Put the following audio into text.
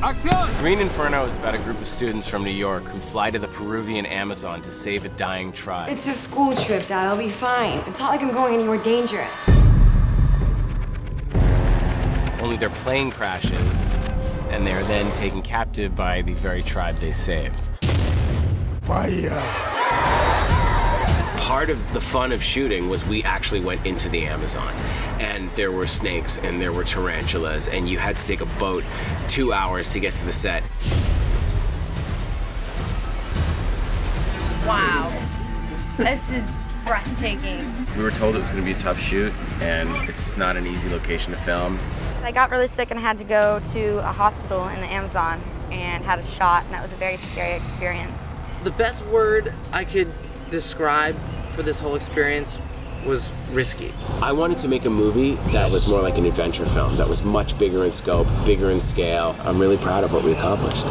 Acción! Green Inferno is about a group of students from New York who fly to the Peruvian Amazon to save a dying tribe. It's a school trip, Dad. I'll be fine. It's not like I'm going anywhere dangerous. Only their plane crashes, and they are then taken captive by the very tribe they saved. Fire! Part of the fun of shooting was we actually went into the Amazon, and there were snakes and there were tarantulas, and you had to take a boat two hours to get to the set. Wow. This is breathtaking. We were told it was going to be a tough shoot, and it's just not an easy location to film. I got really sick and had to go to a hospital in the Amazon and had a shot, and that was a very scary experience. The best word I could describe for this whole experience was risky. I wanted to make a movie that was more like an adventure film, that was much bigger in scope, bigger in scale. I'm really proud of what we accomplished.